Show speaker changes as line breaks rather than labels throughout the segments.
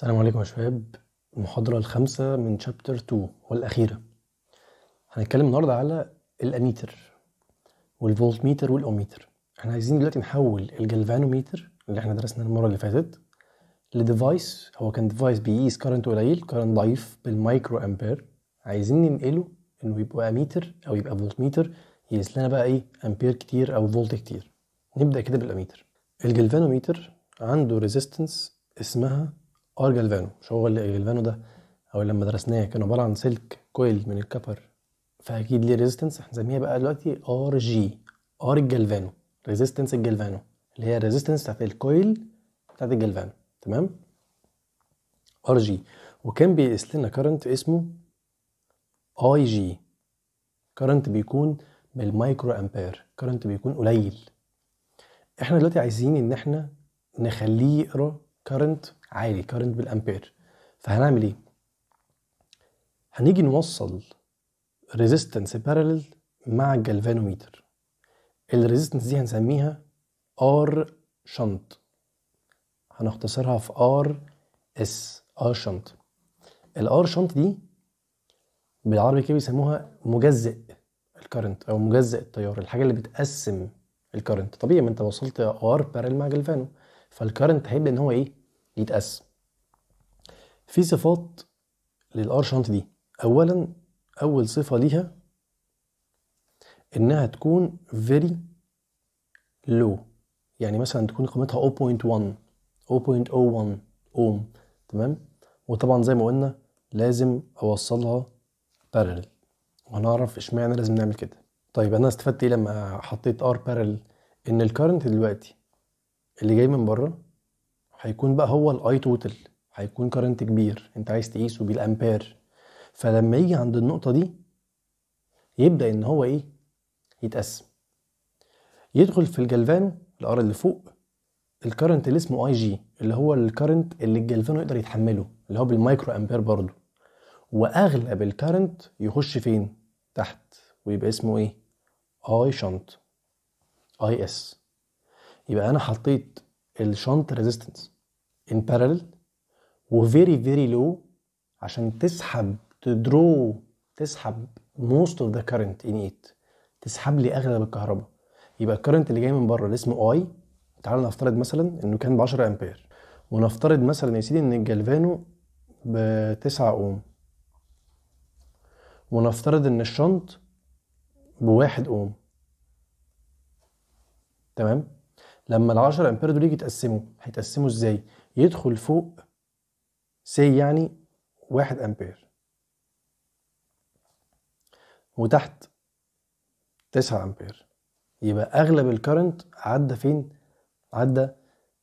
السلام عليكم يا شباب. المحاضرة الخامسة من chapter 2 والأخيرة. هنتكلم النهاردة على ال ammeter وال voltmeter وال ohmmeter إحنا عايزين دلوقتي نحول الجلفانوميتر اللي إحنا درسناه المرة اللي فاتت ل device. هو كان device بيقيس current قليل current ضعيف بال micro ampere. عايزين ننقله إنه يبقى أميتر أو يبقى فولت ميتر يقيس لنا بقى إيه؟ أمبير كتير أو فولت كتير. نبدأ كده بالأميتر. الجلفانوميتر عنده resistance اسمها R galvano مش هو اللي galvano ده. أو لما درسناه كان عبارة عن سلك coil من ال copper فأكيد ليه resistance هنسميها بقى دلوقتي RG R ال galvano resistance ال galvano اللي هي ال resistance بتاعت ال coil بتاعت ال galvano تمام؟ RG وكان بيقيس لنا current اسمه IG current بيكون بال micro ampere. current بيكون قليل. إحنا دلوقتي عايزين إن إحنا نخليه يقرأ current عالي. current بالأمبير. فهنعمل إيه؟ هنيجي نوصل resistance parallel مع ال galvanometer ال resistance دي هنسميها R shunt هنختصرها في RS R shunt ال R shunt دي بالعربي كده بيسموها مجزئ ال current أو مجزئ التيار الحاجة اللي بتقسم ال current طبيعي ما أنت وصلت R parallel مع galvano فال current هيبدأ إن هو إيه؟ يتقسم في صفات لل R shunt دي. اولا أول صفة ليها إنها تكون very low. يعني مثلا تكون قيمتها 0.1 0.01 أوم. تمام؟ وطبعا زي ما قلنا لازم أوصلها parallel وهنعرف إشمعنى لازم نعمل كده. طيب أنا استفدت إيه لما حطيت R parallel إن ال current دلوقتي اللي جاي من بره هيكون بقى هو ال I total هيكون current كبير انت عايز تقيسه بالامبير فلما يجي عند النقطة دي يبدأ إن هو إيه؟ يتقسم. يدخل في الجلفانو ال R اللي فوق ال current اللي اسمه اي جي اللي هو ال current اللي الجلفانو يقدر يتحمله اللي هو بالمايكرو أمبير برضه. وأغلب ال current يخش فين؟ تحت ويبقى اسمه إيه؟ I shunt Is يبقى أنا حطيت ال shunt resistance in parallel و very very low عشان تسحب to draw تسحب most of the current in it. تسحب لي أغلب الكهرباء. يبقى ال current اللي جاي من بره اللي اسمه I تعال نفترض مثلا إنه كان ب 10 آمبير. ونفترض مثلا يا سيدي إن الجلفانو ب 9 أوم. ونفترض إن ال shunt بواحد أوم. تمام؟ لما ال 10 آمبير دول يجي يتقسموا هيتقسموا إزاي؟ يدخل فوق سي يعني واحد أمبير. وتحت تسعة أمبير. يبقى أغلب ال current عدى فين؟ عدى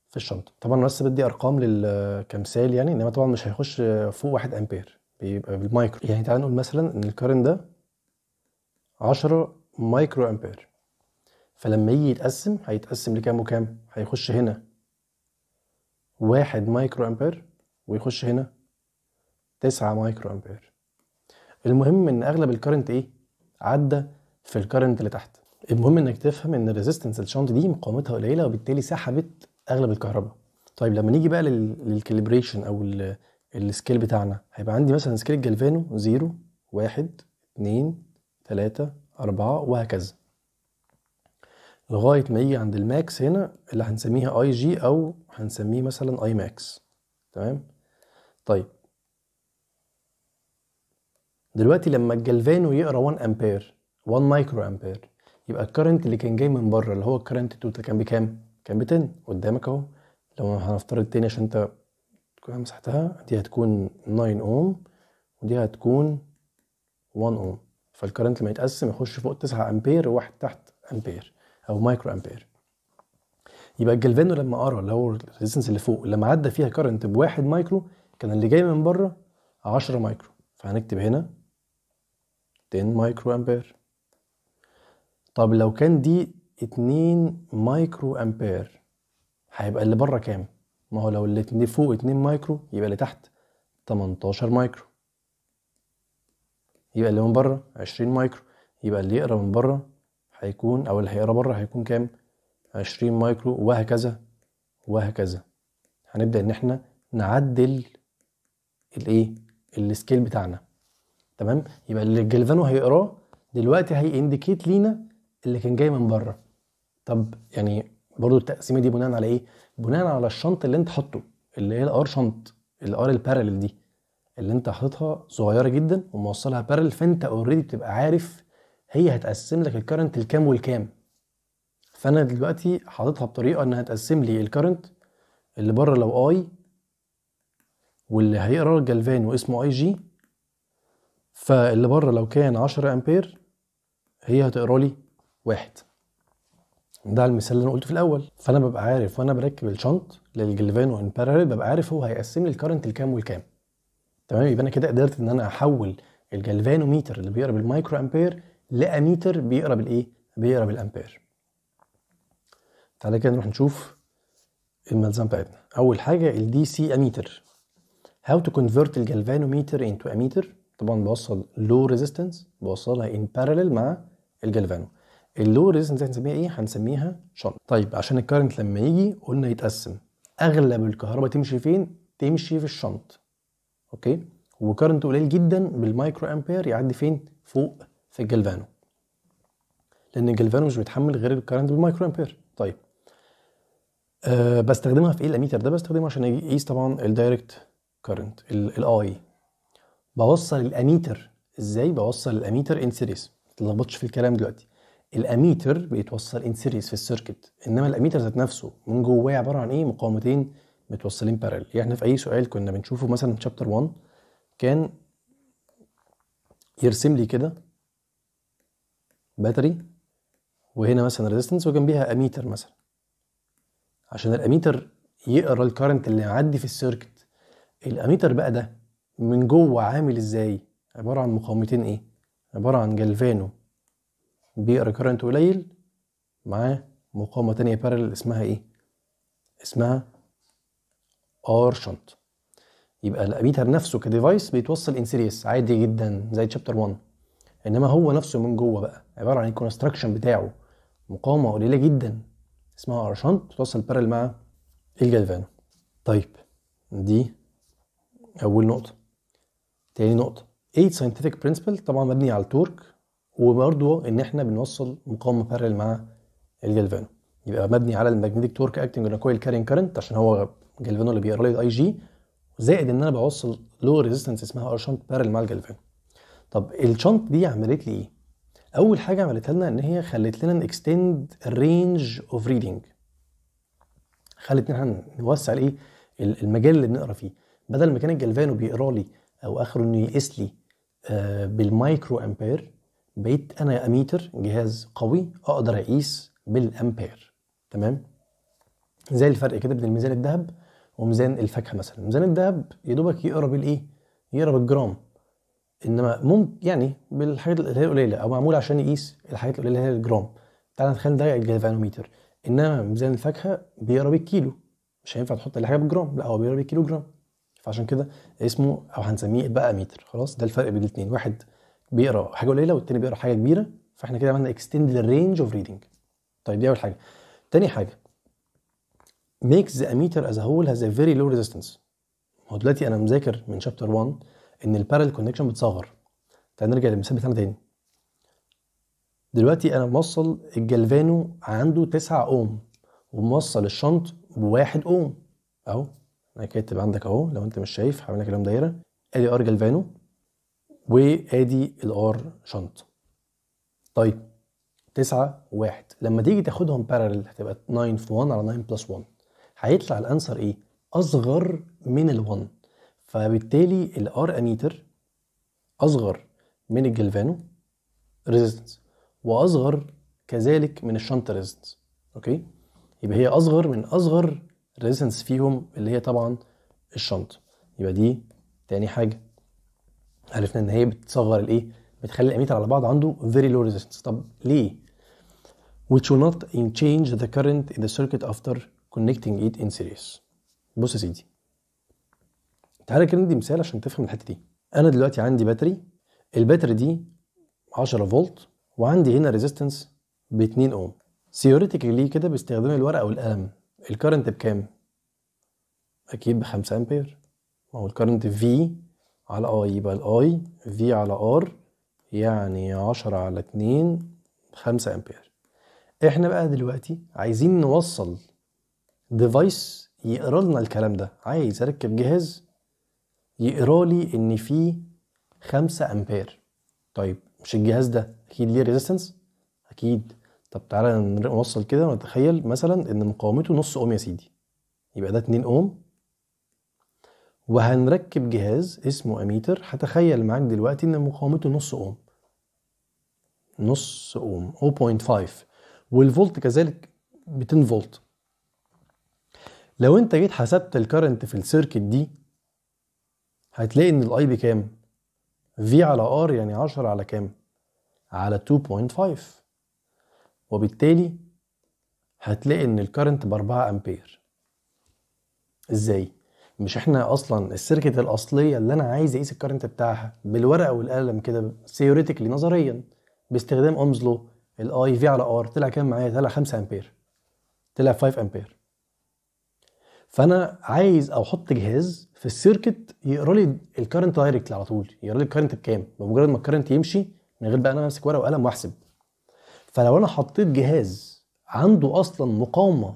في ال shunt. طبعا بس بدي أرقام لل كمثال يعني إنما طبعا مش هيخش فوق واحد أمبير. بيبقى بالمايكرو. يعني تعال نقول مثلا إن ال current ده 10 مايكرو أمبير. فلما يجي يتقسم هيتقسم لكام وكام؟ هيخش هنا. واحد مايكرو أمبير ويخش هنا تسعة مايكرو أمبير. المهم إن أغلب ال current إيه عدى في ال current اللي تحت. المهم إنك تفهم إن ال resistance ال shunt دي مقاومتها قليلة وبالتالي سحبت أغلب الكهرباء طيب لما نيجي بقى لل calibration أو ال scale بتاعنا هيبقى عندي مثلا scale الجلفانو 0 1 2 3 4 وهكذا. لغاية ما يجي عند ال max هنا اللي هنسميها اي جي أو هنسميه مثلا I max تمام؟ طيب. دلوقتي لما الجلفانو يقرأ 1 امبير 1 مايكرو امبير يبقى ال current اللي كان جاي من بره اللي هو ال current total كان بكام؟ كان ب 10 قدامك أهو. لو هنفترض تاني عشان أنت تكون مسحتها دي هتكون 9 اوم ودي هتكون 1 اوم فال current لما يتقسم يخش فوق 9 امبير وواحد تحت امبير أو مايكرو أمبير. يبقى الجلفانو لما قرأ اللي هو ال resistance اللي فوق لما عدى فيها current بواحد مايكرو كان اللي جاي من بره 10 مايكرو. فهنكتب هنا 10 مايكرو أمبير. طب لو كان دي 2 مايكرو أمبير هيبقى اللي بره كام؟ ما هو لو اللي فوق 2 مايكرو يبقى اللي تحت 18 مايكرو. يبقى اللي من بره 20 مايكرو. يبقى اللي يقرأ من بره هيكون أو اللي هيقرأ بره هيكون كام؟ 20 مايكرو وهكذا وهكذا. هنبدأ إن إحنا نعدل الإيه؟ ال scale بتاعنا. تمام؟ يبقى اللي الجلفانو هيقراه دلوقتي ه indicate لينا اللي كان جاي من بره. طب يعني برضو التقسيمة دي بناء على إيه؟ بناء على ال shunt اللي أنت حاطه اللي هي ال R shunt ال R ال parallel دي اللي أنت حاططها صغيرة جدا وموصلها parallel فأنت already بتبقى عارف هي هتقسم لك ال current الكام والكام. فأنا دلوقتي حاططها بطريقة إنها تقسم لي ال current اللي بره لو I واللي هيقرا الجلفانو اسمه اي جي فاللي بره لو كان 10 أمبير هي هتقرا لي واحد. ده المثال اللي أنا قلته في الأول. فأنا ببقى عارف وأنا بركب ال shunt للجلفانو ان ببقى عارف هو هيقسم لي ال current الكام والكام. تمام؟ يبقى أنا كده قدرت إن أنا أحول الجلفانوميتر اللي بيقرا بالمايكرو امبير لأميتر بيقرا بالايه بيقرا بالامبير تعالى كده نروح نشوف الملزمه بتاعتنا. أول حاجة ال DC ammeter. How to convert ال galvanometer into ammeter طبعا بوصل low resistance بوصلها in parallel مع الجلفانو. ال low resistance هنسميها إيه؟ هنسميها shunt. طيب عشان ال current لما يجي قلنا يتقسم. أغلب الكهرباء تمشي فين؟ تمشي في ال shunt. Okay؟ و current قليل جدا بالمايكرو أمبير يعدي فين؟ فوق في الجلفانو لأن الجلفانو مش بيتحمل غير ال current بالمايكرو أمبير. طيب. أه بستخدمها في إيه؟ الأميتر ده بستخدمه عشان يقيس طبعا ال direct current ال I بوصل الأميتر. إزاي؟ بوصل ال ammeter in series ما تتلخبطش في الكلام دلوقتي. الأميتر بيتوصل in series في ال circuit. إنما الأميتر ذات نفسه من جواه عبارة عن إيه؟ مقاومتين متوصلين parallel يعني إحنا في أي سؤال كنا بنشوفه مثلا في chapter 1 كان يرسم لي كده battery وهنا مثلا resistance وجنبيها اميتر مثلا. عشان الاميتر يقرا ال current اللي معدي في ال circuit الاميتر بقى ده من جوه عامل إزاي؟ عبارة عن مقاومتين إيه؟ عبارة عن جلفانو بيقرا current قليل معاه مقاومة تانية parallel اسمها إيه؟ اسمها R shunt يبقى الاميتر نفسه ك device بيتوصل in series عادي جدا زي chapter 1 إنما هو نفسه من جوه بقى عبارة عن ال construction بتاعه مقاومة قليلة جدا اسمها R shunt بتوصل parallel مع ال galvano طيب دي أول نقطة. تاني نقطة 8 scientific principle طبعا مبني على ال torque وبرضه إن إحنا بنوصل مقاومة parallel مع ال galvano يبقى مبني على ال magnetic torque acting on coil carrying current عشان هو galvano اللي بيقرا لي ال I G زائد إن أنا بوصل low resistance اسمها R shunt parallel مع ال galvano طب ال shunt دي عملت لي إيه؟ أول حاجة عملتها لنا إن هي خلت لنا ن extend ال range of reading خلت إحنا نوسع الإيه؟ المجال اللي بنقرأ فيه. بدل ما كان ال galvano بيقرأ لي أو آخره إنه يقيس لي آه بالمايكرو أمبير بقيت أنا اميتر جهاز قوي أقدر أقيس بالأمبير. تمام؟ زي الفرق كده بين الميزان الذهب وميزان الفاكهة مثلا. ميزان الذهب يا دوبك يقرأ بالإيه؟ يقرأ بالجرام. إنما ممكن يعني بالحاجات اللي هي القليله أو معمول عشان يقيس الحاجات القليله هي الجرام. تعال نتخيل ده الجلفانوميتر إنما ميزان الفاكهة بيقرا بالكيلو. مش هينفع تحط الحاجة بالجرام. لا هو بيقرا بالكيلو جرام. فعشان كده اسمه أو هنسميه بقى متر خلاص ده الفرق بين الاثنين واحد بيقرا حاجة قليلة والتاني بيقرا حاجة كبيرة. فإحنا كده عملنا extend ال range of reading طيب دي أول حاجة. تاني حاجة. makes the ammeter as a whole has a very low هو دلوقتي أنا مذاكر من chapter 1 إن ال parallel connection بتصغر. تعال نرجع للمثال بتاعنا تاني. دلوقتي أنا موصل ال galvano عنده 9 أوم وموصل ال shunt بواحد أوم. أهو أنا كاتب عندك أهو لو أنت مش شايف هعمل لك دايرة. آدي R galvano وآدي ال R shunt. طيب 9 1 لما تيجي تاخدهم parallel هتبقى 9 في 1 على 9 plus 1 هيطلع ال answer إيه؟ أصغر من ال1 فبالتالي ال R ammeter أصغر من ال galvano resistance وأصغر كذلك من ال shunt resistance okay؟ يبقى هي أصغر من أصغر resistance فيهم اللي هي طبعا ال shunt يبقى دي تاني حاجة. عرفنا إن هي بتصغر الإيه؟ بتخلي الاميتر على بعض عنده very low resistance. طب ليه؟ Which will not change the current in the circuit after connecting it in series. بص يا سيدي. تعالى كده ندي مثال عشان تفهم الحتة دي. أنا دلوقتي عندي battery ال battery دي 10 فولت وعندي هنا resistance ب 2 اوم theoretically كده باستخدام الورقة والقلم ال current بكام؟ أكيد ب 5 آمبير. ما هو ال current V على I يبقى ال I V على R يعني عشرة على اتنين خمسة آمبير. إحنا بقى دلوقتي عايزين نوصل device يقرا لنا الكلام ده. عايز أركب جهاز يقرأ لي إن فيه خمسة أمبير. طيب مش الجهاز ده أكيد ليه resistance أكيد. طب تعالى نوصل كده ونتخيل مثلا إن مقاومته نص أوم يا سيدي. يبقى ده 2 أوم. وهنركب جهاز اسمه أميتر. هتخيل معاك دلوقتي إن مقاومته نص أوم. نص أوم. 0.5 والفولت كذلك 200 فولت لو أنت جيت حسبت ال current في ال circuit دي هتلاقي إن ال I بكام V على R يعني 10 على كام؟ على 2.5 وبالتالي هتلاقي إن ال current ب 4 أمبير. إزاي؟ مش إحنا أصلا ال circuit الأصلية اللي أنا عايز أقيس ال current بتاعها بالورقة والقلم كده theoretically نظريا باستخدام Ohm's law ال I V على R طلع كام معايا؟ طلع 5 أمبير. طلع 5 أمبير. فأنا عايز أحط جهاز في ال circuit يقرا لي ال current direct على طول يقرا لي ال current بكام؟ بمجرد ما ال current يمشي من غير بقى أنا أمسك ورقة وقلم وأحسب. فلو أنا حطيت جهاز عنده أصلا مقاومة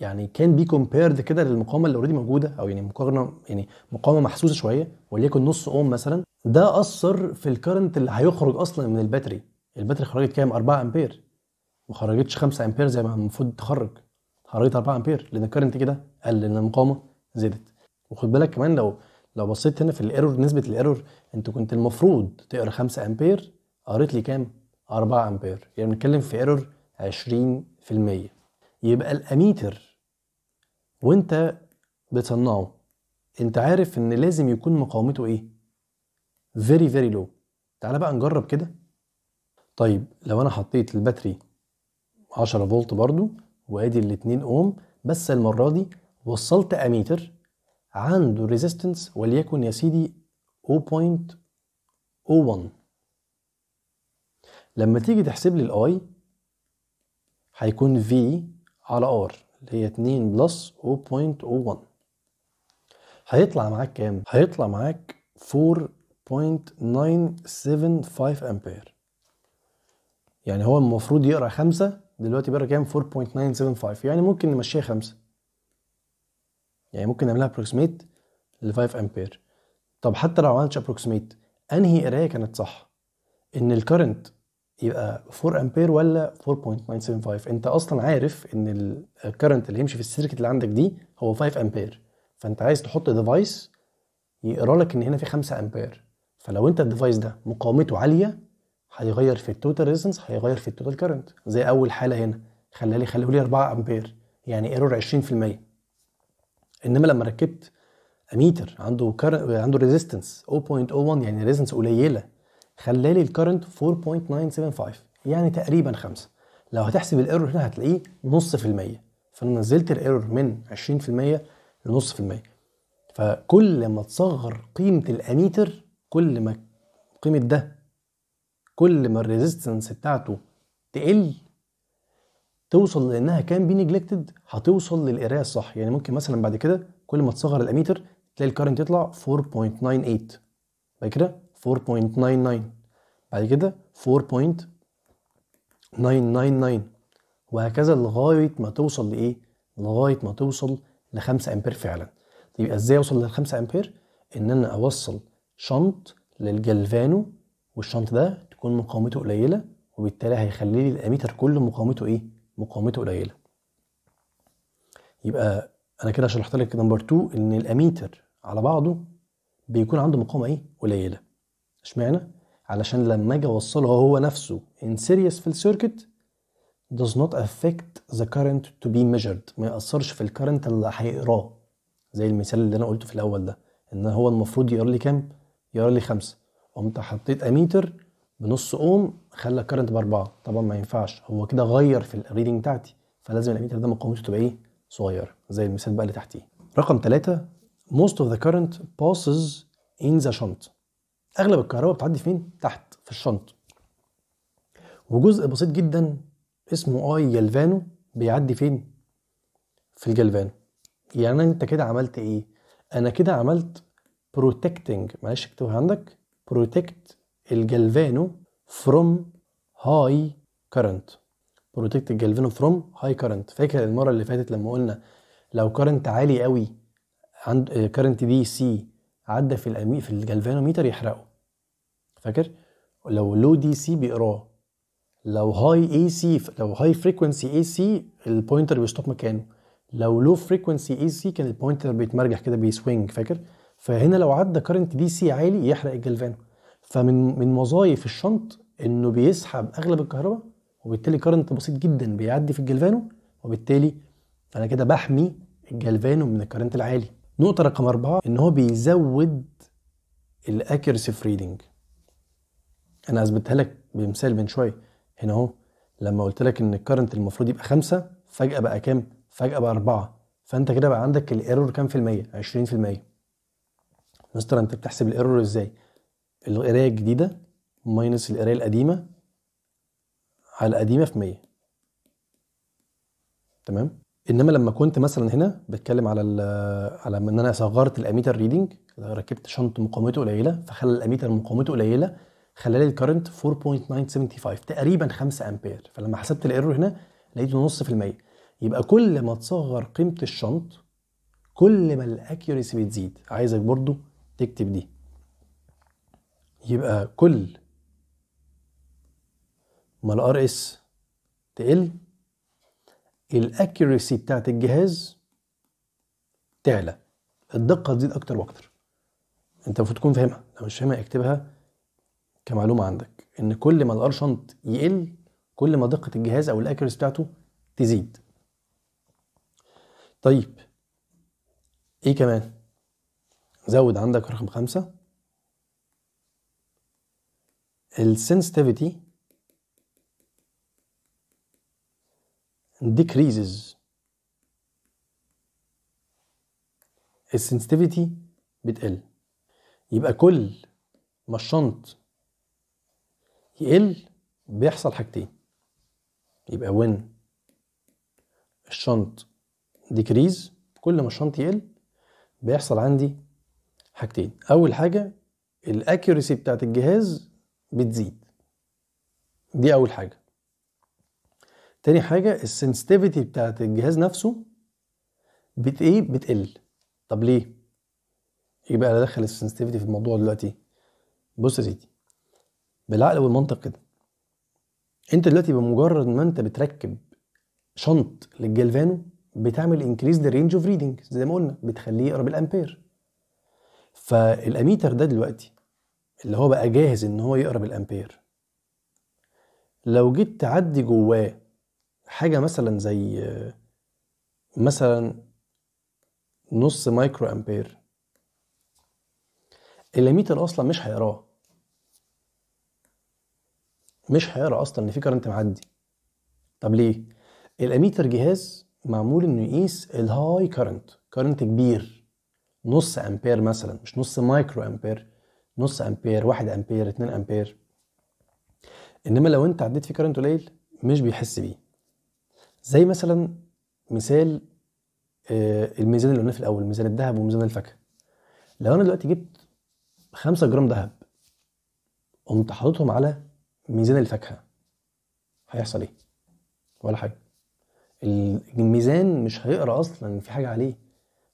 يعني كان be compared كده للمقاومة اللي already موجودة أو يعني مقارنة يعني مقاومة محسوسة شوية وليكن نص اوم مثلا ده أثر في ال current اللي هيخرج أصلا من ال battery. ال battery خرجت كام؟ 4 آمبير. ما خرجتش 5 آمبير زي ما المفروض تخرج. خرجت 4 آمبير لأن ال current كده قل لأن المقاومة زادت. وخد بالك كمان لو لو بصيت هنا في ال error نسبة ال error أنت كنت المفروض تقرأ 5 أمبير قريت لي كام؟ 4 أمبير. يعني بنتكلم في error 20% يبقى الأميتر وأنت بتصنعه أنت عارف إن لازم يكون مقاومته إيه؟ very very low. تعالى بقى نجرب كده. طيب لو أنا حطيت ال battery 10 فولت برضو وأدي الاتنين أوم بس المرة دي وصلت أميتر عنده resistance وليكن يا سيدي 0.01 لما تيجي تحسب لي ال I هيكون V على R اللي هي 2 plus 0.01 هيطلع معاك كام؟ هيطلع معاك 4.975 أمبير يعني هو المفروض يقرأ 5 دلوقتي بقرا كام؟ 4.975 يعني ممكن نمشيها 5 يعني ممكن نعملها approximate ل 5 أمبير طب حتى لو عملتش approximate أنهي قراية كانت صح؟ إن ال current يبقى 4 أمبير ولا 4.975 أنت أصلا عارف إن ال current اللي يمشي في ال circuit اللي عندك دي هو 5 أمبير فأنت عايز تحط device يقرأ لك إن هنا في 5 أمبير فلو أنت ال device ده مقاومته عالية هيغير في ال total resistance هيغير في ال total current زي أول حالة هنا. خلى لي خليه لي 4 أمبير يعني error 20% إنما لما ركبت أميتر عنده كر... عنده resistance 0.01 يعني resistance قليلة خلى لي ال current 4.975 يعني تقريبا 5 لو هتحسب ال error هنا هتلاقيه نص في المية. فأنا نزلت ال error من 20% لنص في المية. فكل ما تصغر قيمة الأميتر كل ما قيمة ده كل ما ال resistance بتاعته تقل توصل لأنها can be neglected هتوصل للقراية الصح. يعني ممكن مثلا بعد كده كل ما تصغر الأميتر تلاقي ال current يطلع 4.98 بعد كده 4.99 بعد كده 4.999 وهكذا لغاية ما توصل لإيه؟ لغاية ما توصل ل 5 آمبير فعلا. يبقى إزاي أوصل لل 5 آمبير؟ إن أنا أوصل شنط للجلفانو والشنط ده تكون مقاومته قليلة وبالتالي هيخلي لي الأميتر كله مقاومته إيه؟ مقاومته قليلة. يبقى أنا كده شرحت لك نمبر 2 إن الأميتر على بعضه بيكون عنده مقاومة إيه؟ قليلة. إشمعنى؟ علشان لما أجي أوصله هو نفسه in series في ال circuit does not affect the current to be measured. ما يأثرش في ال current اللي هيقراه. زي المثال اللي أنا قلته في الأول ده إن هو المفروض يقرأ لي كام؟ يقرأ لي خمسة. قمت حطيت أميتر بنص أوم خلى ال current بأربعة. طبعا ما ينفعش. هو كده غير في ال reading بتاعتي. فلازم الاميتر ده مقاومته تبقى إيه؟ صغيرة. زي المثال بقى اللي تحتيه. رقم ثلاثة most of the current passes in the shunt. أغلب الكهرباء بتعدي فين؟ تحت في الشنط وجزء بسيط جدا اسمه اي جلفانو بيعدي فين؟ في الجلفانو يعني أنت كده عملت إيه؟ أنا كده عملت protecting. معلش اكتبها عندك. protect الجلفانو from high current. Protect الجلفانو from high current. فاكر المرة اللي فاتت لما قلنا لو current عالي قوي عند current DC عدى في ال amme في الجلفانوميتر يحرقه. فاكر؟ لو لو DC بيقراه. لو هاي اي سي لو high frequency AC ال pointer بي stop مكانه. لو low frequency AC كان ال pointer بيتمرجح كده بي swing. فاكر؟ فهنا لو عدى current DC عالي يحرق ال galvano. فمن من وظائف ال shunt إنه بيسحب أغلب الكهرباء وبالتالي current بسيط جدا بيعدي في ال galvano وبالتالي أنا كده بحمي ال galvano من ال current العالي نقطة رقم أربعة إن هو بيزود ال accuracy في reading أنا أثبتها لك بمثال من شوية هنا أهو لما قلت لك إن ال current المفروض يبقى خمسة فجأة بقى كام؟ فجأة بقى أربعة فأنت كده بقى عندك ال error كام في المية؟ عشرين في المية مستر أنت بتحسب ال error إزاي؟ القراية الجديدة minus القراية القديمة على القديمة في مية. تمام؟ إنما لما كنت مثلا هنا بتكلم على على إن أنا صغرت ال ammeter reading ركبت shunt مقاومته قليلة فخلى الأميتر مقاومته قليلة خلى لي ال current 4.975 تقريبا 5 أمبير. فلما حسبت ال error هنا لقيته نص في المية. يبقى كل ما تصغر قيمة ال shunt كل ما ال accuracy بتزيد. عايزك برضو تكتب دي. يبقى كل ما ال Rs تقل ال accuracy بتاعت الجهاز تعلى. الدقة تزيد أكتر وأكتر. أنت المفروض تكون فاهمها. لو مش فاهمها اكتبها كمعلومة عندك. إن كل ما ال R shunt يقل كل ما دقة الجهاز أو ال accuracy بتاعته تزيد. طيب. إيه كمان؟ زود عندك رقم خمسة. ال sensitivity decreases. ال sensitivity بتقل. يبقى كل ما ال shunt يقل بيحصل حاجتين. يبقى when ال shunt decrease كل ما ال shunt يقل بيحصل عندي حاجتين. أول حاجة ال accuracy بتاعت الجهاز بتزيد. دي أول حاجة. تاني حاجة ال sensitivity بتاعت الجهاز نفسه بت إيه؟ بتقل. طب ليه؟ إيه بقى دخل ال sensitivity في الموضوع دلوقتي. بص يا سيدي بالعقل والمنطق كده. أنت دلوقتي بمجرد ما أنت بتركب shunt لل galvano بتعمل increase the range of reading زي ما قلنا بتخليه يقرب الأمبير. فالأميتر ده دلوقتي اللي هو بقى جاهز إن هو يقرا بالأمبير. لو جيت تعدي جواه حاجة مثلا زي مثلا نص مايكرو أمبير الاميتر أصلا مش هيقراه. مش هيقرأ أصلا إن في current معدي. طب ليه؟ الاميتر جهاز معمول إنه يقيس ال high current current كبير نص أمبير مثلا مش نص مايكرو أمبير. نص أمبير واحد أمبير اتنين أمبير. إنما لو أنت عديت في current قليل مش بيحس بيه. زي مثلا مثال الميزان اللي قلناه في الأول ميزان الذهب وميزان الفاكهة. لو أنا دلوقتي جبت خمسة جرام ذهب قمت حاططهم على ميزان الفاكهة هيحصل إيه؟ ولا حاجة. الميزان مش هيقرأ أصلا في حاجة عليه.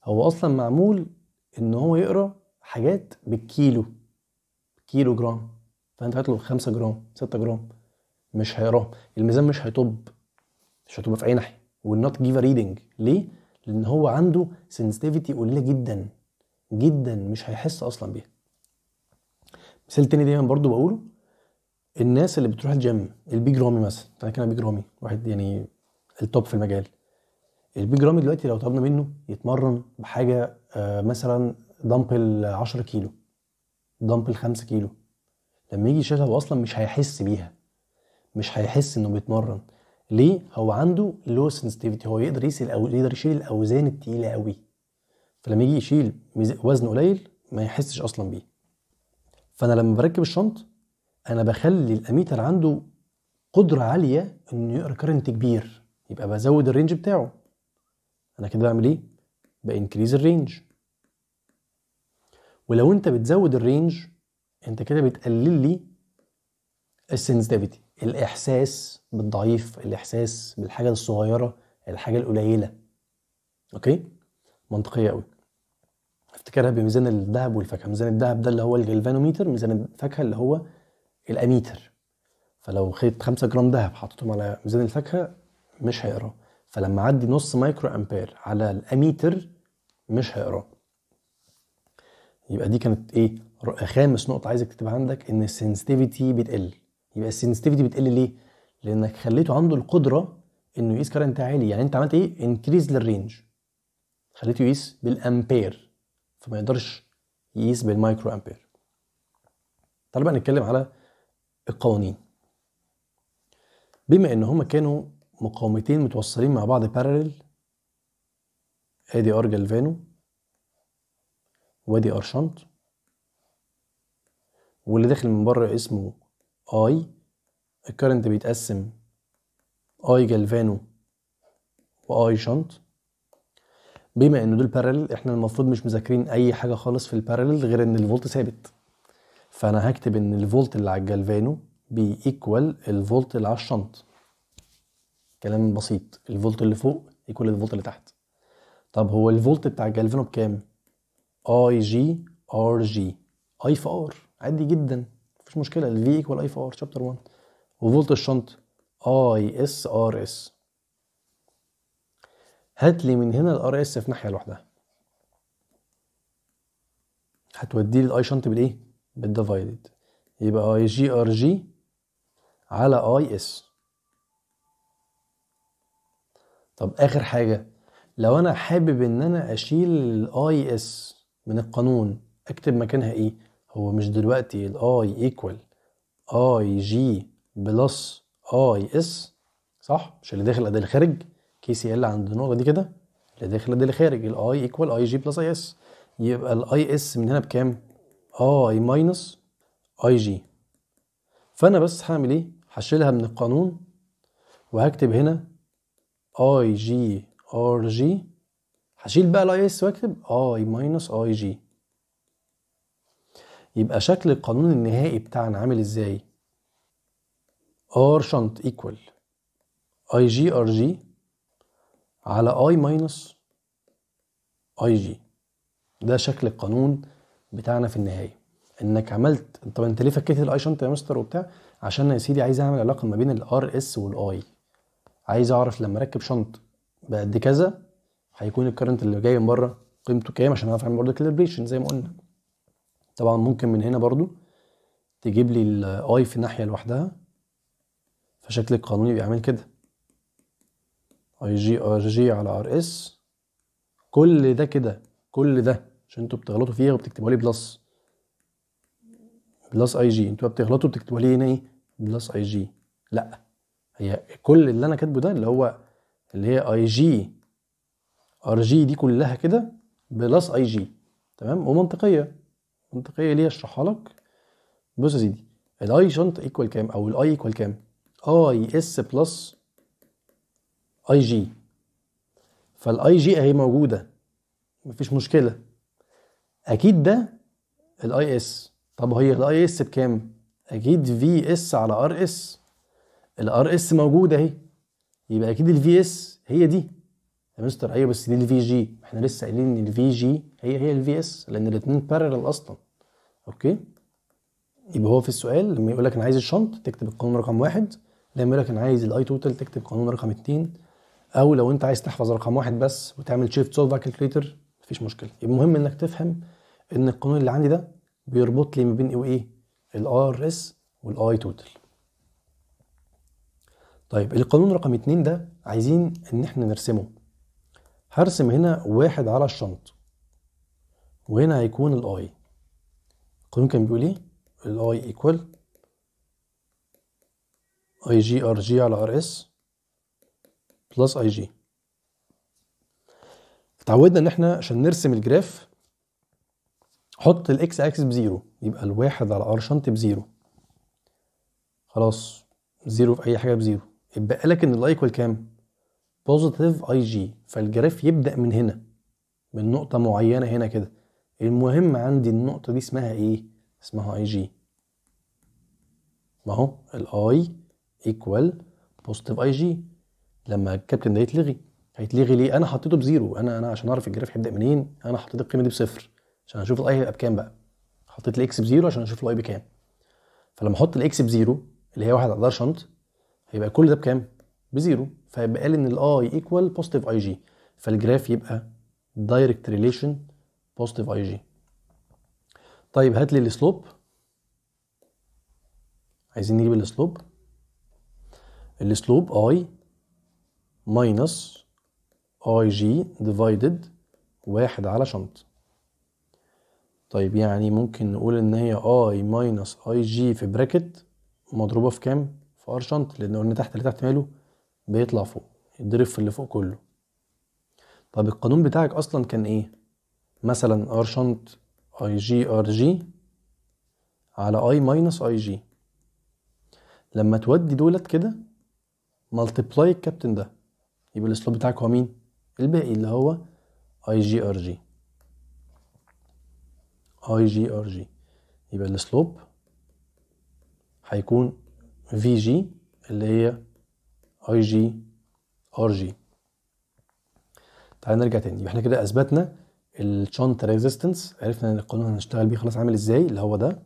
هو أصلا معمول إن هو يقرأ حاجات بالكيلو. كيلو جرام. فأنت هتطلب 5 جرام 6 جرام مش هيقراهم الميزان مش هيطب مش هتبقى في أي ناحية. Not give a reading. ليه؟ لأن هو عنده sensitivity قليلة جدا جدا مش هيحس أصلا بيها. مثال تاني دايما برضو بقوله الناس اللي بتروح الجيم البيج رامي مثلا أنا كده بيج رامي واحد يعني التوب في المجال. البيج رامي دلوقتي لو طلبنا منه يتمرن بحاجة آه مثلا دمبل 10 كيلو. دمبل 5 كيلو. لما يجي يشيلها هو أصلا مش هيحس بيها. مش هيحس إنه بيتمرن. ليه؟ هو عنده low sensitivity هو يقدر يشيل أو يقدر يشيل الأوزان التقيلة قوي. فلما يجي يشيل وزن قليل ما يحسش أصلا بيه. فأنا لما بركب ال shunt أنا بخلي الأميتر عنده قدرة عالية إنه يقرأ current كبير. يبقى بزود ال range بتاعه. أنا كده بعمل إيه؟ ب increase ال range. ولو انت بتزود ال range انت كده بتقلل لي ال sensitivity الإحساس بالضعيف الإحساس بالحاجة الصغيرة الحاجة القليلة. أوكي؟ منطقية قوي افتكرها بميزان الذهب والفاكهة. ميزان الذهب ده اللي هو الجلفانوميتر ميزان الفاكهة اللي هو الأميتر. فلو خدت 5 جرام ذهب حطيتهم على ميزان الفاكهة مش هيقرا فلما أعدي نص مايكرو أمبير على الأميتر مش هيقرا يبقى دي كانت إيه؟ خامس نقطة عايزك تكتبها عندك إن ال sensitivity بتقل. يبقى ال sensitivity بتقل ليه؟ لأنك خليته عنده القدرة إنه يقيس current عالي. يعني أنت عملت إيه؟ increase لل range خليته يقيس بالأمبير فما يقدرش يقيس بالمايكرو أمبير. تعالى بقى نتكلم على القوانين. بما إن هما كانوا مقاومتين متوصلين مع بعض parallel آدي R galvano وادي R shunt واللي داخل من بره اسمه I. ال current بيتقسم I galvano و I shunt بما ان دول parallel إحنا المفروض مش مذاكرين أي حاجة خالص في ال parallel غير إن الفولت ثابت. فأنا هكتب إن الفولت اللي على ال galvano ب equal الفولت اللي على ال shunt كلام بسيط. الفولت اللي فوق equal الفولت اللي تحت. طب هو الفولت بتاع ال galvano بكام؟ IG RG. I في R عادي جدا. مفيش مشكلة. ال V equal I في R chapter 1 وفولت ال shunt IS RS. هات لي من هنا ال RS في ناحية لوحدها. هتودي لي ال I shunt بالإيه؟ بال divided. يبقى IG RG على IS. طب آخر حاجة. لو أنا حابب إن أنا أشيل ال IS من القانون. اكتب مكانها إيه؟ هو مش دلوقتي. ال I equal IG plus IS صح؟ مش اللي داخل قد اللي خارج KCL عند النقطة دي كده. اللي داخل قد اللي خارج ال I equal IG plus IS يبقى ال IS من هنا بكام؟ I minus IG فأنا بس هعمل إيه؟ هشيلها من القانون. وهكتب هنا IG RG هشيل بقى ال IS واكتب؟ I minus IG يبقى شكل القانون النهائي بتاعنا عامل إزاي؟ R shunt equal IG RG على I minus IG ده شكل القانون بتاعنا في النهايه إنك عملت طب أنت ليه فكيت ال I shunt يا مستر وبتاع؟ عشان يا سيدي عايز أعمل علاقة ما بين ال RS وال I عايز أعرف لما أركب shunt بقد كذا؟ هيكون ال current اللي جاي من بره قيمته كام؟ عشان أعرف اعمل برضه calibration زي ما قلنا. طبعا ممكن من هنا برضو تجيب لي ال I في ناحية لوحدها فشكل القانون يبقى عامل كده. IG RG على RS كل ده كده كل ده عشان أنتوا بتغلطوا فيها وبتكتبوا لي plus. plus IG أنتوا بتغلطوا بتكتبوا لي هنا إيه؟ plus IG لا هي كل اللي أنا كاتبه ده اللي هو اللي هي IG RG دي كلها كده plus IG. تمام؟ ومنطقية. منطقية ليه اشرحها لك؟ بص يا سيدي ال I shunt equal كام؟ أو ال I equal كام؟ IS plus IG فال IG أهي موجودة. مفيش مشكلة. أكيد ده ال IS طب هي ال IS بكام؟ أكيد VS على RS ال RS موجودة أهي. يبقى أكيد ال VS هي دي. مستر أيوه بس دي ال VG إحنا لسه قايلين إن ال VG هي هي ال VS لأن الاثنين parallel أصلا. okay؟ يبقى هو في السؤال لما يقول لك أنا عايز ال shunt تكتب القانون رقم واحد. لما يقول لك أنا عايز ال I total تكتب قانون رقم اتنين. أو لو أنت عايز تحفظ رقم واحد بس وتعمل shift solve calculator مفيش مشكلة. يبقى المهم إنك تفهم إن القانون اللي عندي ده بيربط لي ما بين إيه؟ وايه ال RS وال I total طيب القانون رقم اتنين ده عايزين إن إحنا نرسمه. هرسم هنا واحد على ال shunt. وهنا هيكون ال I القانون كان بيقول إيه؟ ال I equal Ig Rg على Rs plus Ig اتعودنا إن إحنا عشان نرسم ال graph حط ال x axis ب zero يبقى الواحد على R shunt ب zero خلاص zero في أي حاجة ب zero يبقى لك إن ال I equal كام؟ positive Ig فال graph يبدأ من هنا من نقطة معينة هنا كده. المهم عندي النقطة دي اسمها إيه؟ اسمها Ig ما هو؟ ال I equal positive Ig لما الكابتن ده يتلغي هيتلغي ليه؟ أنا حطيته ب zero. أنا أنا عشان أعرف ال graph هيبدأ منين أنا حطيت القيمة دي بصفر. عشان أشوف ال I هيبقى بكام بقى؟ حطيت ال x ب zero عشان أشوف ال I بكام. فلما أحط ال x ب zero اللي هي واحد على shunt هيبقى كل ده بكام؟ ب zero فيبقى قال إن ال I equal positive Ig فال graph يبقى direct relation positive Ig طيب هات لي ال slope عايزين نجيب ال slope ال slope I minus Ig divided واحد على shunt. طيب يعني ممكن نقول إن هي I minus Ig في bracket مضروبة في كام؟ في R shunt لأن قلنا تحت اللي تحت ماله بيطلع فوق يتضرب في اللي فوق كله. طب القانون بتاعك أصلا كان إيه؟ مثلا R shunt Ig Rg على I minus Ig. لما تودي دولت كده multiply الكابتن ده يبقى ال slope بتاعك هو مين؟ الباقي اللي هو آي جي آر جي. آي جي آر جي. يبقى ال slope هيكون Vg اللي هي أي جي آر جي. تعال نرجع تاني. إحنا كده أثبتنا ال shunt resistance عرفنا إن القانون هنشتغل بيه خلاص عامل إزاي اللي هو ده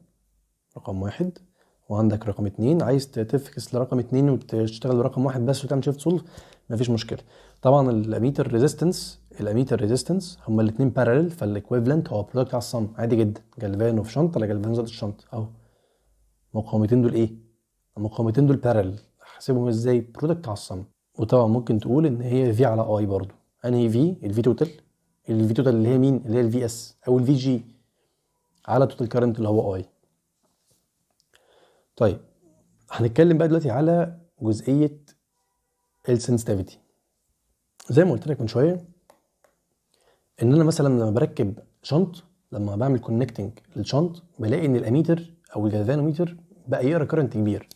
رقم واحد. وعندك رقم اتنين. عايز تفكس لرقم اتنين وتشتغل برقم واحد بس وتعمل shift solve مفيش مشكلة. طبعا ال ammeter resistance ال ammeter resistance هما الاثنين parallel فال equivalent هو product على ال sum. عادي جدا. galvano في shunt ولا galvano زائد ال shunt أهو. المقاومتين دول إيه؟ المقاومتين دول parallel احسبهم إزاي product على ال sum وطبعا ممكن تقول إن هي V على I برضو. أنهي في ال V total ال V total اللي هي مين؟ اللي هي ال Vs أو ال Vg على total current اللي هو I طيب هنتكلم بقى دلوقتي على جزئية ال sensitivity زي ما قلت لك من شوية إن أنا مثلا لما بركب shunt لما بعمل connecting لل shunt بلاقي إن الأميتر أو الجلفانوميتر بقى يقرأ current كبير.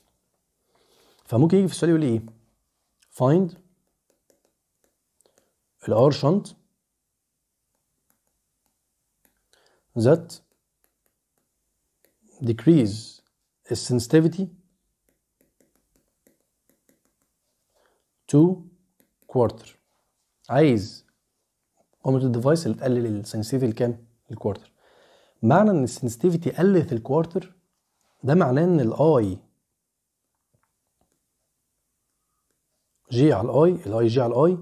فممكن يجي في السؤال يقول لي إيه find ال R shunt that decrease ال sensitivity to quarter عايز قيمة ال device اللي تقلل ال sensitivity لكام؟ ال quarter معنى إن ال sensitivity قلت ال quarter ده معناه إن الاي جي على الاي الاي جي على الاي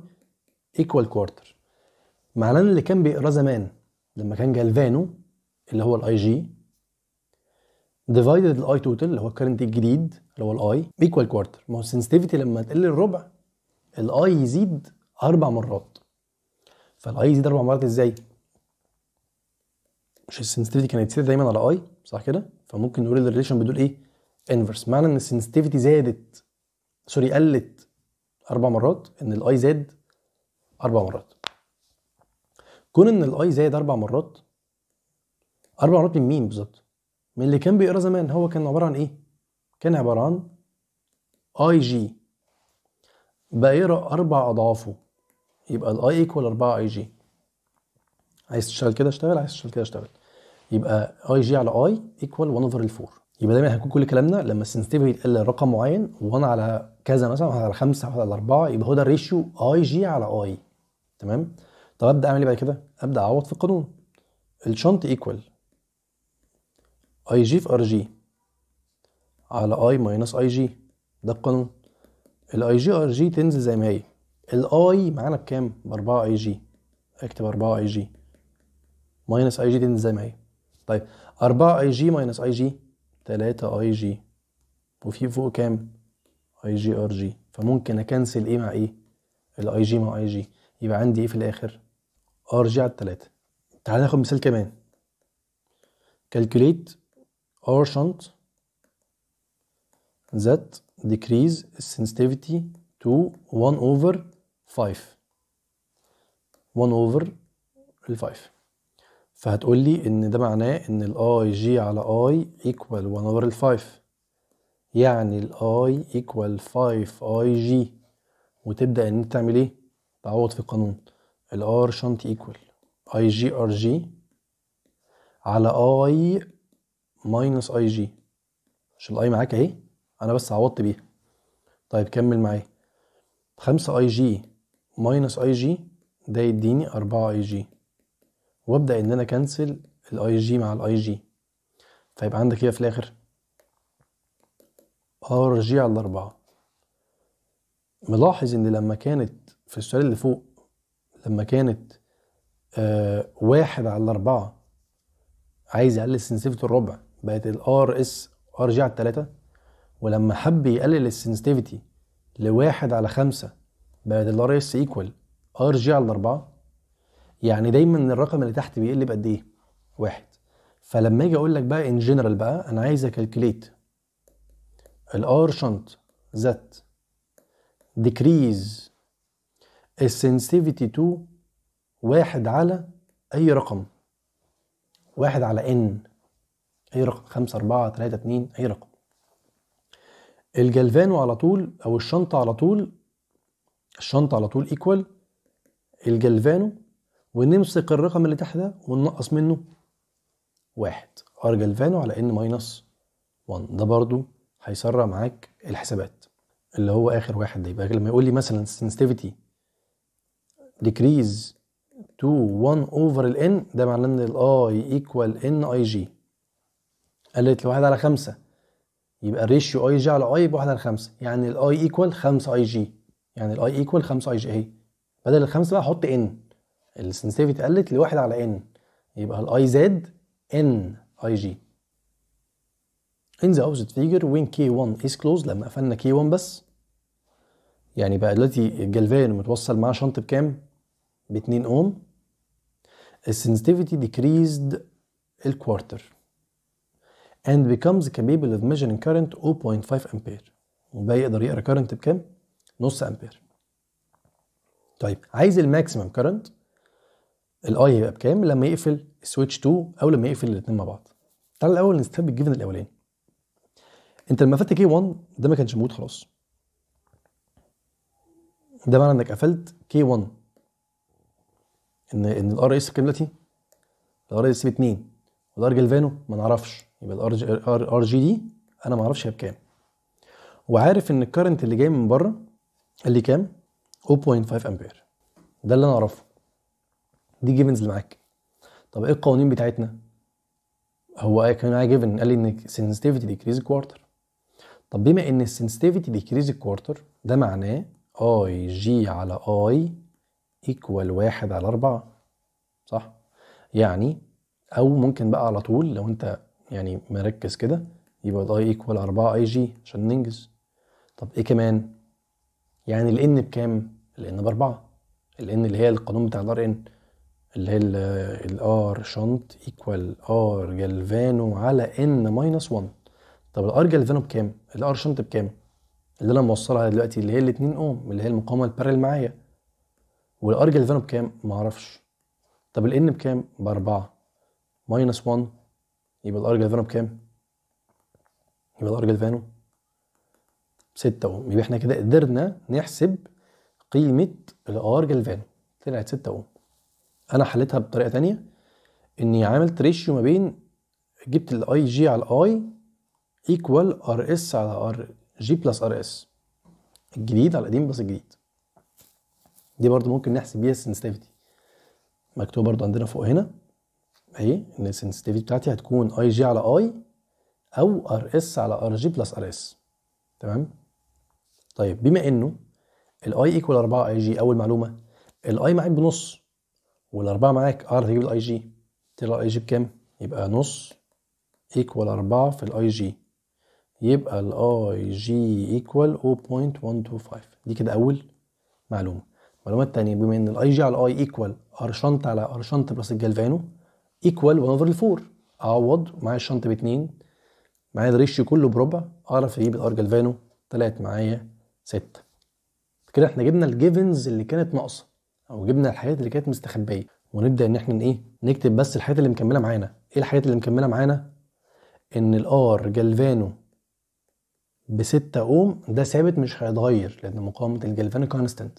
equal quarter معناه اللي كان بيقراه زمان لما كان galvano اللي هو ال Ig divided ال I total اللي هو ال current الجديد اللي هو ال I equal quarter ما هو ال sensitivity لما تقل الربع ال I يزيد أربع مرات. فال I يزيد أربع مرات إزاي؟ مش ال sensitivity كانت تزيد دايما على I صح كده؟ فممكن نقول ال relation بدول إيه؟ inverse معنى إن ال sensitivity زادت sorry قلت. أربع مرات إن ال I زاد أربع مرات. كون إن ال I زاد أربع مرات أربع مرات من مين بالظبط؟ من اللي كان بيقرأ زمان هو كان عبارة عن إيه؟ كان عبارة عن اي جي بقى يقرأ أربع أضعافه. يبقى ال I equal 4 Ig عايز تشتغل كده اشتغل عايز تشتغل كده اشتغل. يبقى Ig على I equal 1 over 4 يبقى دايما هيكون كل كلامنا لما ال sensitivity يتقل رقم معين و1 على كذا مثلا على 5 واحد على 4 يبقى هو ده الريشيو اي جي على اي تمام؟ طب أبدأ أعمل إيه بعد كده؟ أبدأ أعوض في القانون. ال shunt equal Ig في Rg على I minus Ig ده القانون. الاي جي ار جي تنزل زي ما هي. ال I معانا بكام؟ ب 4 اي جي اكتب 4 اي جي minus Ig تنزل زي ما هي. طيب 4 Ig minus Ig 3 Ig وفي فوق كام؟ اي جي ار جي فممكن أ cancel إيه مع إيه؟ الاي جي مع اي جي يبقى عندي إيه في الآخر؟ Rg على 3 تعال ناخد مثال كمان. Calculate R shunt that decrease sensitivity to 1 over 5 1 over ال 5 فهتقول لي إن ده معناه إن ال Ig على I equal 1 over ال 5 يعني ال I equal 5 Ig وتبدأ إن أنت تعمل إيه؟ تعوض في القانون. ال R shunt equal Ig Rg على I minus Ig مش ال I معاك أهي؟ أنا بس عوضت بيها. طيب كمل معايا. خمسة Ig minus Ig ده يديني أربعة اي جي وابدأ إن أنا cancel ال Ig مع ال Ig فيبقى عندك إيه في الآخر؟ Rg على الأربعة. ملاحظ إن لما كانت في السؤال اللي فوق لما كانت آه واحد على الأربعة عايز يقلل ال sensitivity للربع بقت ال Rs Rg على التلاتة. ولما حب يقلل ال sensitivity لواحد على خمسة بقت ال Rs equal Rg على الأربعة. يعني دايما الرقم اللي تحت بيقل بقد إيه؟ واحد. فلما أجي أقول لك بقى in general بقى أنا عايز أ calculate ال R shunt that decrease ال sensitivity to واحد على أي رقم. واحد على n أي رقم. خمسة أربعة تلاتة اتنين أي رقم. ال galvano على طول أو ال shunt على طول ال shunt على طول equal ال galvano ونمسك الرقم اللي تحت ده وننقص منه واحد. R galvano على n minus 1 ده برضو هيسرع معاك الحسابات. اللي هو آخر واحد ده. يبقى لما يقول لي مثلا sensitivity decrease to 1 over ال n ده معناه إن ال i equal n i g. قلت لواحد على خمسة. يبقى الريشيو اي جي على اي يبقى واحد على خمسة. يعني ال I equal 5 Ig يعني ال I equal 5 Ig أهي. بدل الخمسة بقى أحط n ال sensitivity قلت لواحد على n يبقى ال I زاد n Ig in the opposite figure when K1 is closed لما قفلنا K1 بس. يعني بقى دلوقتي ال galvan متوصل معاه shunt بكام؟ ب 2 أوم. ال sensitivity decreased ال quarter and becomes capable of measuring current 0.5 امبير وبقى يقدر يقرأ current بكام؟ نص امبير طيب عايز ال maximum current ال I هيبقى بكام لما يقفل switch 2 أو لما يقفل الاثنين مع بعض؟ تعال الأول نستخدم ال given الأولاني. انت لما قفلت K1 ده ما كانش موجود خلاص. ده معنى انك قفلت K1 ان ان ال Rs بكام دلوقتي؟ ال Rs ب 2 وال R galvano ما نعرفش. يبقى ال R Rg دي أنا ما أعرفش هي بكام. وعارف ان ال current اللي جاي من بره اللي كام؟ 0.5 امبير. ده اللي أنا اعرفه. دي givens اللي معاك. طب إيه القوانين بتاعتنا؟ هو كان معايا given قال لي إن sensitivity decrease quarter. طب بما إن ال sensitivity decrease quarter ده معناه Ig على I equal واحد على أربعة. صح؟ يعني أو ممكن بقى على طول لو أنت يعني مركز كده يبقى ال I equal 4 Ig عشان ننجز. طب إيه كمان؟ يعني ال n بكام؟ ال n بأربعة. ال n اللي هي القانون بتاع ال R n اللي هي ال R shunt equal R galvano على n minus 1 طب ال R galvano بكام؟ ال R shunt بكام؟ اللي أنا موصلها دلوقتي اللي هي ال 2 اوم اللي هي المقاومة ال parallel معايا. وال R galvano بكام؟ معرفش طب ال n بكام؟ بأربعة. minus 1 يبقى ال R galvano بكام؟ يبقى ال R galvano 6 اوم يبقى إحنا كده قدرنا نحسب قيمة ال R galvano طلعت 6 اوم أنا حليتها بطريقة تانية إني عملت ratio ما بين جبت ال Ig على ال I equal Rs على Rg plus Rs الجديد على القديم plus الجديد. دي برضو ممكن نحسب بيها ال sensitivity مكتوب برضو عندنا فوق هنا أهي إن ال sensitivity بتاعتي هتكون Ig على I أو Rs على Rg plus Rs تمام؟ طيب بما إنه ال I equal 4 Ig أول معلومة ال I معاك بنص. والأربعة معاك اعرف أجيب الاي جي طلع الاي جي بكام؟ يبقى نص equal 4 في ال Ig يبقى ال Ig equal 0.125 دي كده أول معلومة. المعلومة الثانية بما إن ال Ig على I equal R shunt على R shunt plus ال galvano equal 1 over 4 أعوض معايا ال shunt باتنين. معايا ال ratio كله بربع. اعرف أجيب ال R galvano طلعت معايا 6 كده إحنا جبنا ال givens اللي كانت ناقصة. أو جبنا الحاجات اللي كانت مستخبية. ونبدأ إن إحنا إيه نكتب بس الحاجات اللي مكملة معانا. إيه الحاجات اللي مكملة معانا؟ إن ال R galvano ب 6 أوم ده ثابت مش هيتغير لأن مقاومة ال galvano constant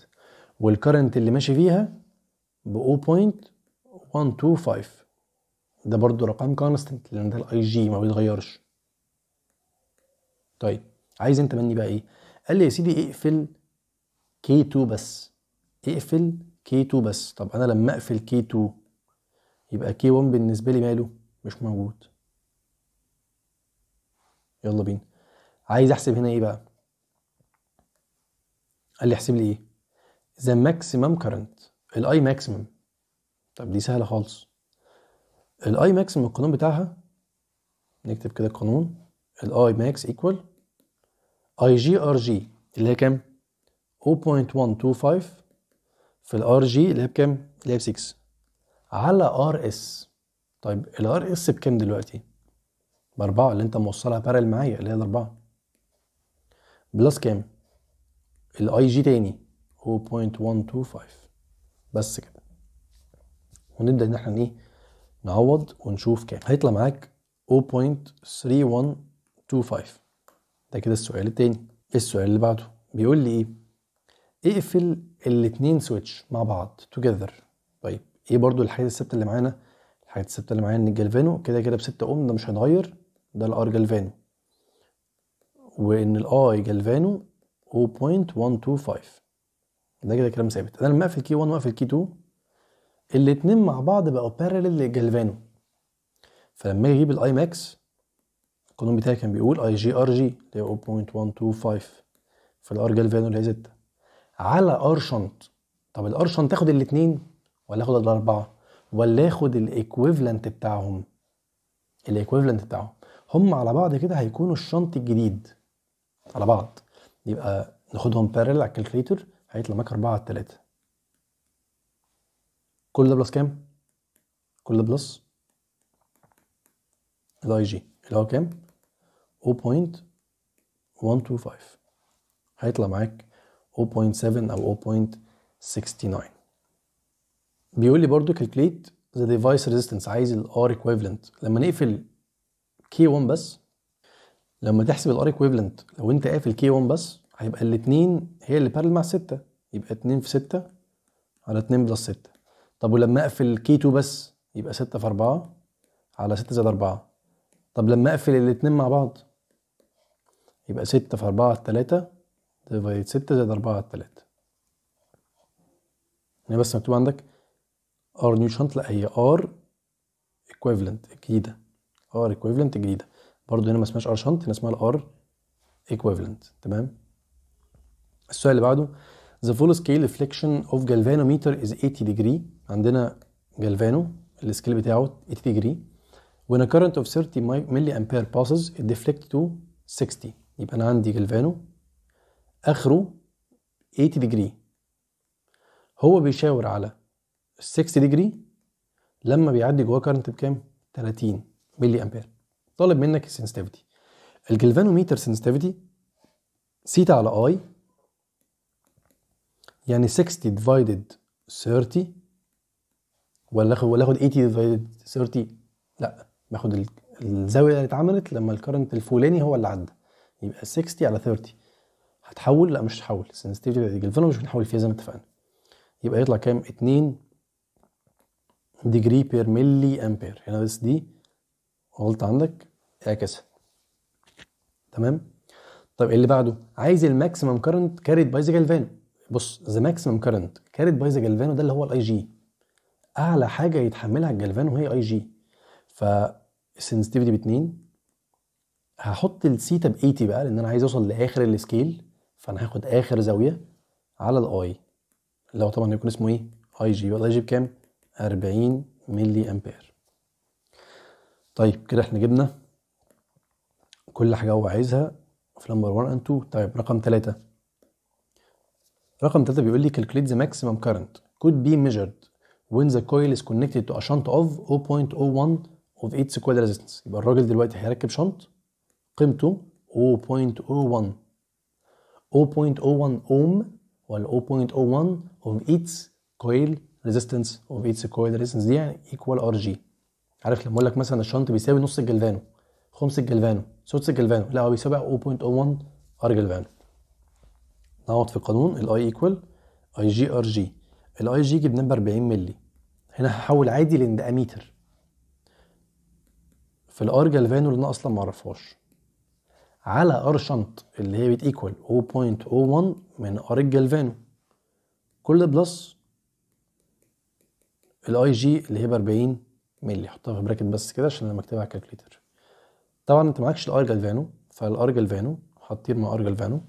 وال current اللي ماشي فيها ب 0.125 ده برضو رقم constant لأن ده الاي جي ما بيتغيرش. طيب عايز أنت مني بقى إيه؟ قال لي يا سيدي اقفل K2 بس. اقفل K2 بس. طب أنا لما أقفل K2 يبقى K1 بالنسبة لي ماله مش موجود. يلا بينا. عايز أحسب هنا إيه بقى؟ قال لي أحسب لي إيه؟ the maximum current الـ I maximum طب دي سهلة خالص. الـ I maximum القانون بتاعها نكتب كده القانون. الـ I max equal IG RG اللي هي كام؟ 0.125 في الـ RG اللي هي بكام؟ اللي هي ب 6 على RS طيب الـ RS بكام دلوقتي؟ بأربعة اللي انت موصلها parallel معايا اللي هي الاربعة plus كام؟ الـ IG تاني. 0.125 بس كده. ونبدأ إن إحنا إيه؟ نعوض ونشوف كام. هيطلع معاك 0.3125 ده كده السؤال التاني. السؤال اللي بعده بيقول لي إيه؟ اقفل الاتنين switch مع بعض together طيب إيه برضو الحاجات الثابتة اللي معانا الحاجات الثابتة اللي معانا إن الجلفانو كده كده ب 6 اوم ده مش هيتغير ده الـ R جلفانو وإن الـ I جلفانو 0.125 ده كده كلام ثابت. أنا لما أقفل K 1 وأقفل K 2 الاتنين مع بعض بقوا parallel للجلفانو فلما أجي أجيب الـ I max القانون بتاعي كان بيقول IG RG اللي هي 0.125 في الـ R جلفانو اللي هي 6 على R shunt طب الـ R shunt تاخد الاتنين ولا آخد الأربعة؟ ولا آخد الـ equivalent بتاعهم؟ الـ equivalent بتاعهم. هم على بعض كده هيكونوا الـ shunt الجديد. على بعض. يبقى ناخدهم parallel على الـ calculator هيطلع معاك 4 على 3 كل ده plus كام؟ كل ده plus الـ IG اللي هو كام؟ 0.125 هيطلع معاك 0.7 أو 0.69 بيقول لي برضو calculate the device resistance عايز ال R equivalent. لما نقفل K1 بس لما تحسب ال R equivalent لو انت قافل K1 بس هيبقى الاتنين هي اللي بارل مع 6 يبقى 2 في 6 على 2 بلس 6 طب ولما أقفل K2 بس يبقى 6 في 4 على 6 زائد 4 طب لما أقفل الاتنين مع بعض يبقى 6 في 4 على 3 divide 6 زائد 4 على 3 هنا بس مكتوب عندك R new shunt لا هي R equivalent الجديده R equivalent الجديده برضه هنا ما اسمهاش R shunt هنا اسمها الـ R equivalent تمام؟ السؤال اللي بعده the full scale deflection of galvanometer is 80 degree. عندنا جالفانو الـ scale بتاعه 80 degree. When a current of 30 milliampere passes it deflect to 60 يبقى أنا عندي جالفانو آخره 80 degree. هو بيشاور على 60 degree لما بيعدي جواه current بكام 30 ملي امبير طالب منك الـ sensitivity الـ galvanometer sensitivity theta على I يعني 60 divided 30 ولا اخد ولا آخد 80 divided 30 لا باخد الزاوية اللي اتعملت لما الـ current الفلاني هو اللي عدى. يبقى 60 على 30 هتحول؟ لا مش هتحول. الـ sensitivity بتاعت الجلفانو مش بنحول فيها زي ما اتفقنا. يبقى يطلع كام؟ 2 degree per ملي امبير هنا بس دي غلطة عندك. اعكسها. تمام؟ طيب اللي بعده؟ عايز الـ maximum current carried by the جالفانو بص the maximum current carried by the جالفانو ده اللي هو الـ IG أعلى حاجة يتحملها الجالفانو هي IG فالـ sensitivity ب 2 هحط السيتا ب 80 بقى لأن أنا عايز أوصل لآخر الـ scale. فانا هاخد اخر زاوية على الـ I اللي هو طبعا هيكون اسمه إيه؟ IG يبقى G بكام؟ 40 ملي أمبير. طيب كده إحنا جبنا كل حاجة هو عايزها في number 1 and 2 طيب رقم 3 رقم 3 بيقول لي calculate the maximum current. Could be measured when the coil is connected to a shunt of 0.01 of its coil resistance يبقى الراجل دلوقتي هيركب shunt قيمته 0.01 0.01 اوم ولا 0.01 of its coil resistance of its coil resistance دي يعني equal RG عارف لما أقول لك مثلا الـ shunt بيساوي نص الجلفانو خمس الجلفانو سدس الجلفانو لا هو بيساوي 0.01 R جلفانو نعوض في قانون الـ I equal IG RG الـ IG جبناه ب 40 مللي. هنا هحول عادي لأن ده اميتر في الـ R جالفانو اللي أنا أصلا ما أعرفهاش. على R shunt اللي هي بت equal 0.01 من R الجالفانو كل plus الـ IG اللي هي ب 40 مللي. حطها في bracket بس كده عشان لما اكتبها على الـ calculator طبعا أنت معكش الـ R جالفانو. فالـ R جالفانو هتطير مع R جالفانو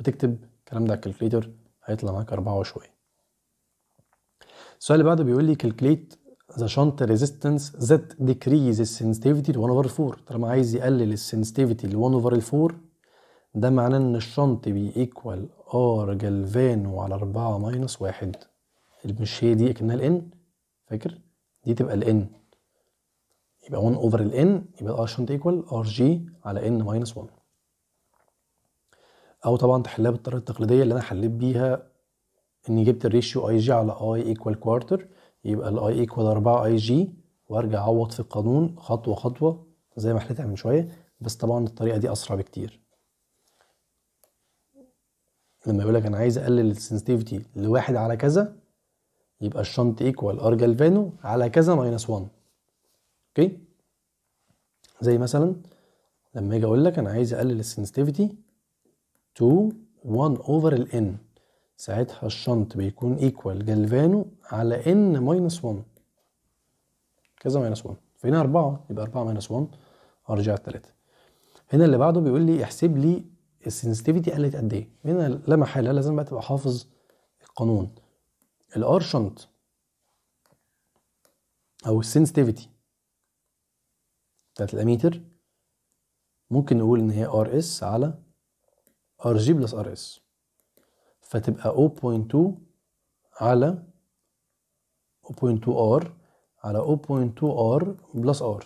وتكتب الكلام ده على الـ calculator هيطلع معاك أربعة وشوية. السؤال اللي بعده بيقول لي calculate the shunt resistance that decreases sensitivity to 1 over 4 طالما عايز يقلل الـ sensitivity ل 1 over 4 ده معناه إن الـ shunt بي equal R جالفانو على 4 minus 1 مش هي دي أكنها الـ n فاكر؟ دي تبقى الـ n يبقى 1 over الـ n يبقى R shunt equal RG على n minus 1 أو طبعا تحلها بالطريقة التقليدية اللي أنا حليت بيها إني جبت الريشيو اي جي على I equal quarter يبقى الـ I equal 4 IG وأرجع أعوض في القانون خطوة خطوة زي ما حليتها من شوية بس طبعا الطريقة دي أسرع بكتير. لما يقول لك أنا عايز أقلل الـ sensitivity لواحد على كذا يبقى الـ shunt equal R جالفانو على كذا minus 1 okay؟ زي مثلا لما أجي أقول لك أنا عايز أقلل الـ sensitivity to 1 over ال n. ساعتها الـ shunt بيكون equal جالفانو على n minus 1 كذا minus 1 فهنا 4 يبقى 4 minus 1 أرجع 3 هنا اللي بعده بيقول لي احسب لي ال sensitivity قلت قد إيه. هنا لا محالة لازم بقى تبقى حافظ القانون. ال R shunt أو ال sensitivity بتاعت الأميتر ممكن نقول إن هي R s على R g plus R s فتبقى 0.2 على 0.2 R على 0.2 R plus R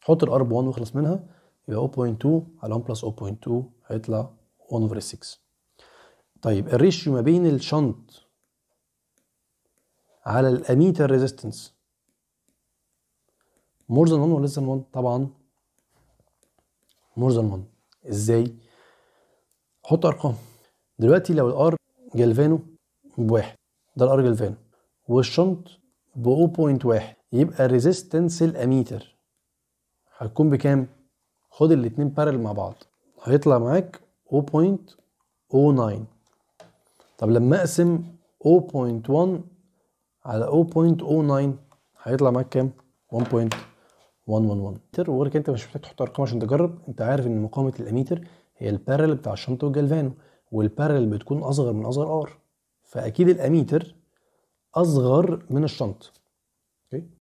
حط ال R ب 1 واخلص منها يبقى 0.2 على 1 plus 0.2 هيطلع 1 over 6 طيب ال ratio ما بين ال shunt على ال ammeter resistance more than 1 ولا less than 1 طبعا more than 1 إزاي؟ حط أرقام. دلوقتي لو ال R galvano بواحد ده ال R galvano وال shunt ب 0.1 يبقى resistance الاميتر. هتكون بكام؟ خد الاتنين parallel مع بعض. هيطلع معاك 0.09 طب لما أقسم 0.1 على 0.09 هيطلع معاك كام؟ 1.111 وغير أنت مش محتاج تحط أرقام عشان تجرب. أنت عارف إن مقاومة الأميتر هي البارل بتاع الشنطة والجلفانو والبارل بتكون أصغر من أصغر R فأكيد الأميتر أصغر من ال shunt. okay؟